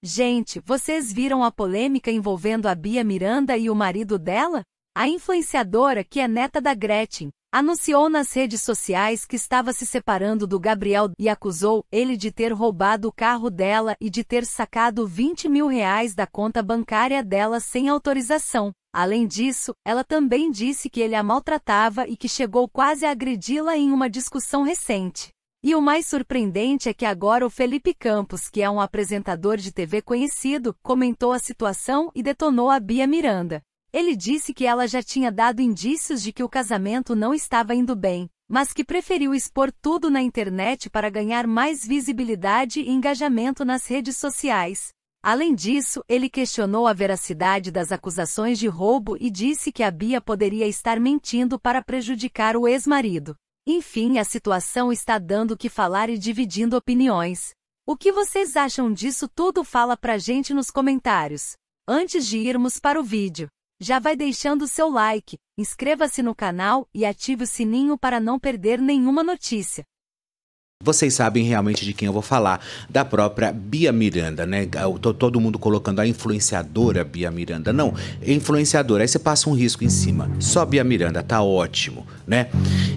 Gente, vocês viram a polêmica envolvendo a Bia Miranda e o marido dela? A influenciadora, que é neta da Gretchen, anunciou nas redes sociais que estava se separando do Gabriel e acusou ele de ter roubado o carro dela e de ter sacado 20 mil reais da conta bancária dela sem autorização. Além disso, ela também disse que ele a maltratava e que chegou quase a agredi-la em uma discussão recente. E o mais surpreendente é que agora o Felipe Campos, que é um apresentador de TV conhecido, comentou a situação e detonou a Bia Miranda. Ele disse que ela já tinha dado indícios de que o casamento não estava indo bem, mas que preferiu expor tudo na internet para ganhar mais visibilidade e engajamento nas redes sociais. Além disso, ele questionou a veracidade das acusações de roubo e disse que a Bia poderia estar mentindo para prejudicar o ex-marido. Enfim, a situação está dando o que falar e dividindo opiniões. O que vocês acham disso tudo? Fala pra gente nos comentários. Antes de irmos para o vídeo. Já vai deixando o seu like, inscreva-se no canal e ative o sininho para não perder nenhuma notícia. Vocês sabem realmente de quem eu vou falar, da própria Bia Miranda, né? Todo mundo colocando a influenciadora Bia Miranda. Não, influenciadora, aí você passa um risco em cima. Só Bia Miranda, tá ótimo, né?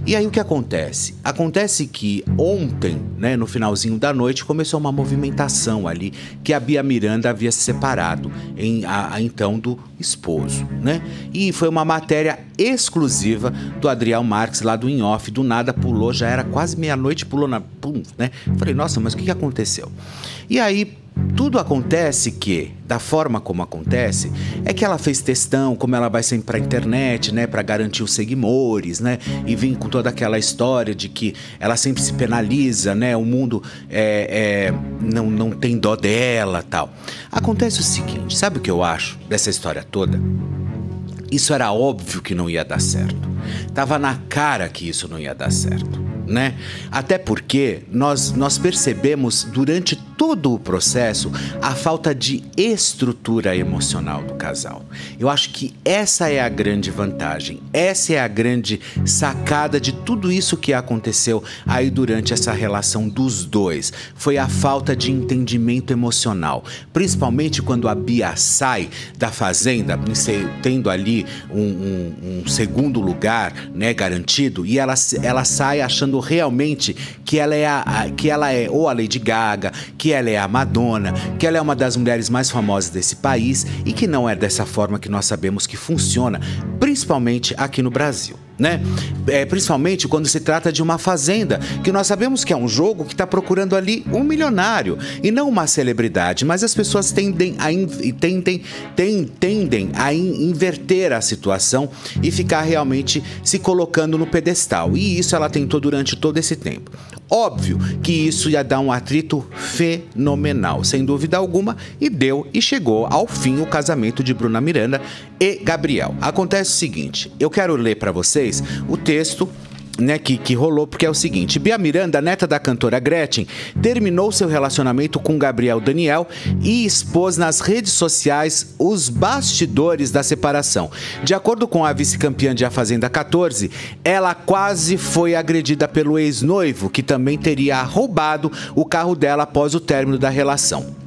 E aí o que acontece? Acontece que ontem, né, no finalzinho da noite, começou uma movimentação ali que a Bia Miranda havia se separado em, a, a então do esposo, né? E foi uma matéria exclusiva do Adriel Marques lá do In Off, do nada pulou, já era quase meia-noite, pulou na pum, né? Falei, nossa, mas o que, aconteceu? E aí tudo acontece que, da forma como acontece, é que ela fez testão, como ela vai sempre pra internet, né, para garantir os seguidores, né, e vem com toda aquela história de que ela sempre se penaliza, né, o mundo é, é, não, não tem dó dela tal. Acontece o seguinte, sabe o que eu acho dessa história toda? Isso era óbvio que não ia dar certo. Tava na cara que isso não ia dar certo né? Até porque nós, nós percebemos durante todo o processo a falta de estrutura emocional do casal. Eu acho que essa é a grande vantagem, essa é a grande sacada de tudo isso que aconteceu aí durante essa relação dos dois. Foi a falta de entendimento emocional, principalmente quando a Bia sai da fazenda, tendo ali um, um, um segundo lugar, né, garantido, e ela, ela sai achando realmente que ela é a, a, que ela é ou a Lady Gaga, que ela é a Madonna, que ela é uma das mulheres mais famosas desse país e que não é dessa forma que nós sabemos que funciona, principalmente aqui no Brasil né? É, principalmente quando se trata de uma fazenda, que nós sabemos que é um jogo que está procurando ali um milionário e não uma celebridade, mas as pessoas tendem a, in, tendem, tem, tendem a in, inverter a situação e ficar realmente se colocando no pedestal. E isso ela tentou durante todo esse tempo. Óbvio que isso ia dar um atrito fenomenal, sem dúvida alguma, e deu e chegou ao fim o casamento de Bruna Miranda e Gabriel. Acontece o seguinte, eu quero ler para vocês o texto né, que, que rolou, porque é o seguinte: Bia Miranda, neta da cantora Gretchen, terminou seu relacionamento com Gabriel Daniel e expôs nas redes sociais os bastidores da separação. De acordo com a vice-campeã de A Fazenda 14, ela quase foi agredida pelo ex-noivo, que também teria roubado o carro dela após o término da relação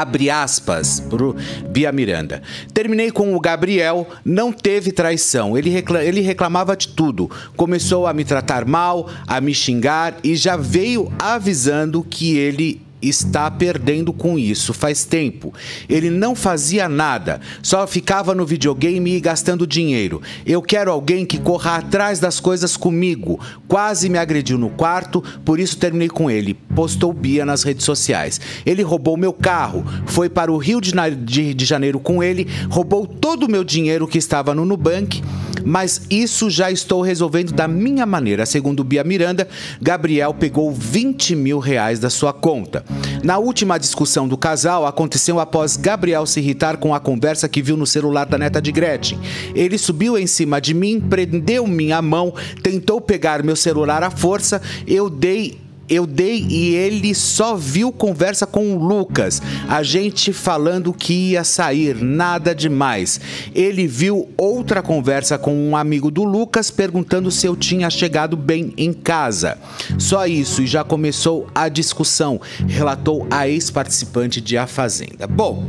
abre aspas pro Bia Miranda. Terminei com o Gabriel, não teve traição. Ele, recla ele reclamava de tudo. Começou a me tratar mal, a me xingar e já veio avisando que ele está perdendo com isso faz tempo. Ele não fazia nada, só ficava no videogame e gastando dinheiro. Eu quero alguém que corra atrás das coisas comigo. Quase me agrediu no quarto, por isso terminei com ele. Postou Bia nas redes sociais. Ele roubou meu carro, foi para o Rio de Janeiro com ele, roubou todo o meu dinheiro que estava no Nubank mas isso já estou resolvendo da minha maneira. Segundo Bia Miranda, Gabriel pegou 20 mil reais da sua conta. Na última discussão do casal, aconteceu após Gabriel se irritar com a conversa que viu no celular da neta de Gretchen. Ele subiu em cima de mim, prendeu minha mão, tentou pegar meu celular à força, eu dei eu dei e ele só viu conversa com o Lucas. A gente falando que ia sair, nada demais. Ele viu outra conversa com um amigo do Lucas perguntando se eu tinha chegado bem em casa. Só isso e já começou a discussão, relatou a ex-participante de A Fazenda. Bom,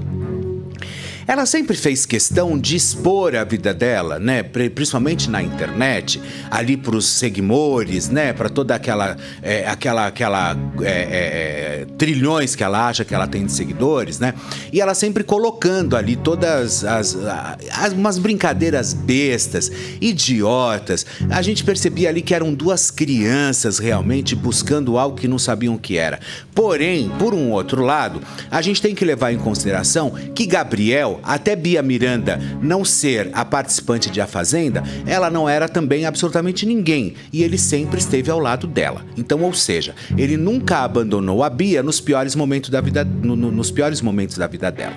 ela sempre fez questão de expor a vida dela, né? Principalmente na internet, ali para os seguidores, né? Para toda aquela, é, aquela, aquela é, é, é, trilhões que ela acha que ela tem de seguidores, né? E ela sempre colocando ali todas as, as umas brincadeiras bestas, idiotas. A gente percebia ali que eram duas crianças realmente buscando algo que não sabiam o que era. Porém, por um outro lado, a gente tem que levar em consideração que Gabriel até Bia Miranda não ser a participante de A Fazenda, ela não era também absolutamente ninguém e ele sempre esteve ao lado dela. Então, ou seja, ele nunca abandonou a Bia nos piores momentos da vida, no, no, nos piores momentos da vida dela.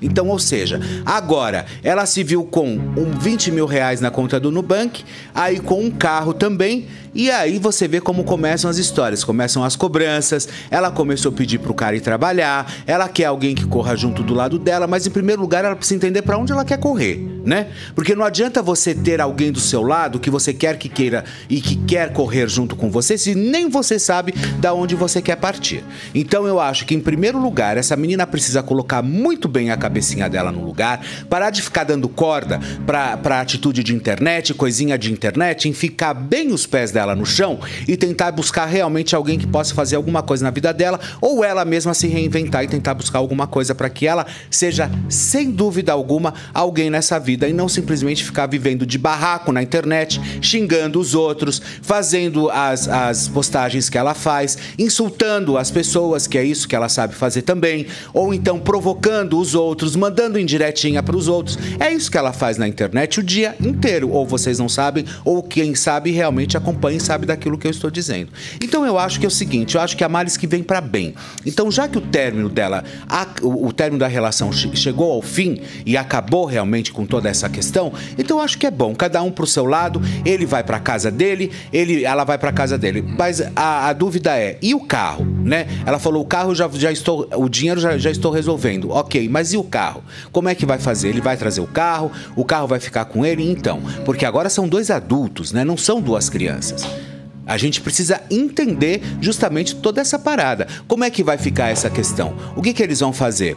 Então, ou seja, agora ela se viu com um 20 mil reais na conta do Nubank, aí com um carro também e aí você vê como começam as histórias, começam as cobranças. Ela começou a pedir pro cara ir trabalhar, ela quer alguém que corra junto do lado dela, mas em primeiro lugar ela precisa entender para onde ela quer correr, né? Porque não adianta você ter alguém do seu lado que você quer que queira e que quer correr junto com você, se nem você sabe da onde você quer partir. Então eu acho que em primeiro lugar essa menina precisa colocar muito bem a cabecinha dela no lugar, parar de ficar dando corda pra, pra atitude de internet, coisinha de internet, em ficar bem os pés dela dela no chão e tentar buscar realmente alguém que possa fazer alguma coisa na vida dela ou ela mesma se reinventar e tentar buscar alguma coisa para que ela seja, sem dúvida alguma, alguém nessa vida e não simplesmente ficar vivendo de barraco na internet, xingando os outros, fazendo as, as postagens que ela faz, insultando as pessoas, que é isso que ela sabe fazer também, ou então provocando os outros, mandando indiretinha para os outros. É isso que ela faz na internet o dia inteiro, ou vocês não sabem, ou quem sabe realmente acompanha mãe sabe daquilo que eu estou dizendo. Então eu acho que é o seguinte, eu acho que a Maris que vem para bem. Então já que o término dela, a, o, o, término da relação chegou ao fim e acabou realmente com toda essa questão, então eu acho que é bom, cada um pro seu lado, ele vai para casa dele, ele, ela vai para casa dele. Mas a, a, dúvida é, e o carro, né? Ela falou, o carro já, já estou, o dinheiro já, já estou resolvendo. Ok, mas e o carro? Como é que vai fazer? Ele vai trazer o carro, o carro vai ficar com ele? Então, porque agora são dois adultos, né? Não são duas crianças. A gente precisa entender justamente toda essa parada. Como é que vai ficar essa questão? O que, que eles vão fazer?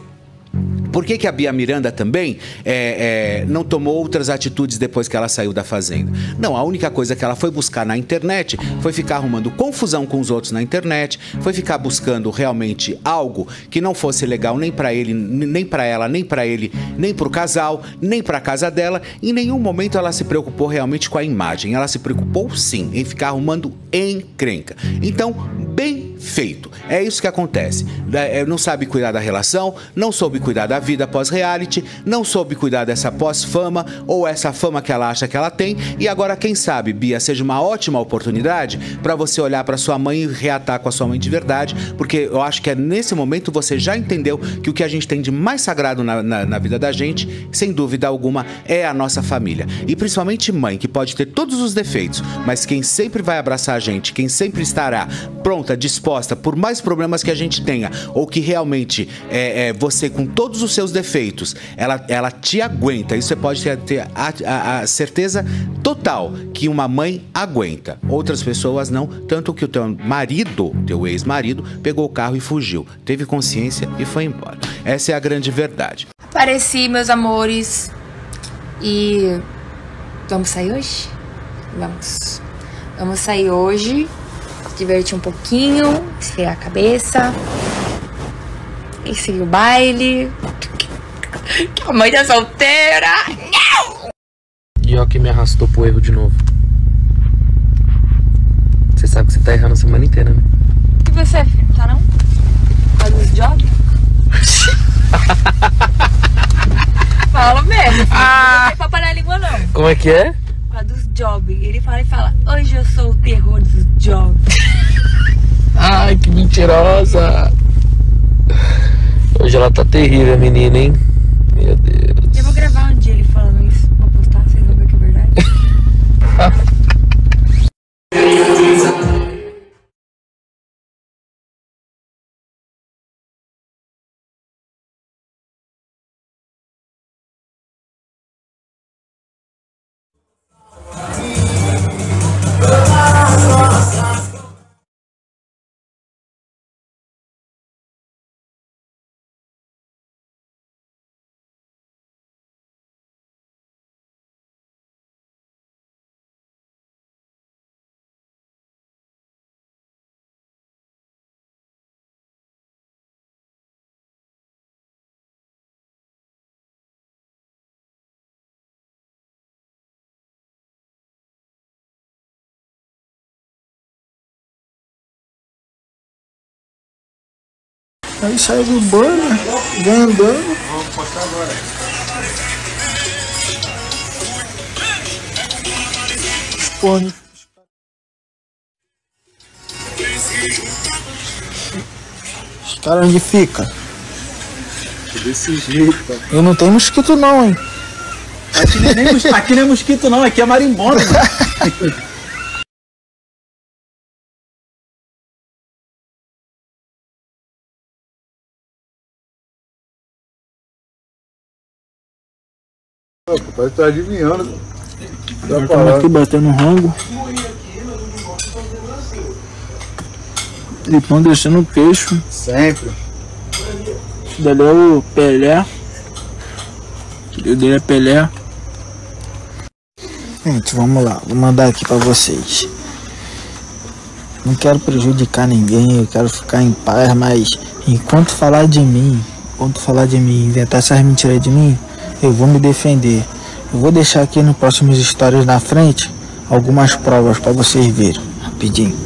Por que, que a Bia Miranda também é, é, não tomou outras atitudes depois que ela saiu da fazenda? Não, a única coisa que ela foi buscar na internet foi ficar arrumando confusão com os outros na internet, foi ficar buscando realmente algo que não fosse legal nem para ele, nem para ela, nem para ele, nem para o casal, nem para a casa dela. Em nenhum momento ela se preocupou realmente com a imagem. Ela se preocupou sim em ficar arrumando encrenca. Então, bem feito. É isso que acontece. É, não sabe cuidar da relação, não soube cuidar da vida pós-reality, não soube cuidar dessa pós-fama ou essa fama que ela acha que ela tem. E agora, quem sabe, Bia, seja uma ótima oportunidade para você olhar para sua mãe e reatar com a sua mãe de verdade, porque eu acho que é nesse momento você já entendeu que o que a gente tem de mais sagrado na, na, na vida da gente, sem dúvida alguma, é a nossa família. E principalmente mãe, que pode ter todos os defeitos, mas quem sempre vai abraçar a gente, quem sempre estará pronta, disposta, por mais problemas que a gente tenha, ou que realmente é, é você com todos os seus defeitos, ela, ela te aguenta. Isso você pode ter, ter a, a, a, certeza total que uma mãe aguenta. Outras pessoas não, tanto que o teu marido, teu ex-marido, pegou o carro e fugiu. Teve consciência e foi embora. Essa é a grande verdade. Apareci, meus amores. E vamos sair hoje? Vamos. Vamos sair hoje, divertir um pouquinho, esfriar a cabeça e seguir o baile. Que a mãe tá solteira! Não! E ó que me arrastou pro erro de novo. Você sabe que você tá errando a semana inteira, né? E você, filho, tá não? Faz os jobs? Fala mesmo. Ah. Não tem pra parar a língua, não. Como é que é? Jobs. Ele fala e fala, hoje eu sou o terror dos jobs. Ai, que mentirosa. Hoje ela tá terrível, menina, hein? Meu Deus. Aí saiu do banho, vem andando. Vou postar agora. Porra. Os caras onde fica? Desse jeito, cara. Eu não tenho mosquito não, hein? Aqui nem, nem mos- aqui não é mosquito, não. Aqui é marimbondo, que tá adivinhando. Tá Estamos aqui batendo rango. Lipão descendo o queixo. Sempre. Esse dali é o Pelé. O dele é Pelé. Gente, vamos lá. Vou mandar aqui pra vocês. Não quero prejudicar ninguém, eu quero ficar em paz, mas enquanto falar de mim, enquanto falar de mim, inventar essas mentiras de mim, eu vou me defender. Eu vou deixar aqui nos próximos stories na frente algumas provas pra vocês verem, rapidinho.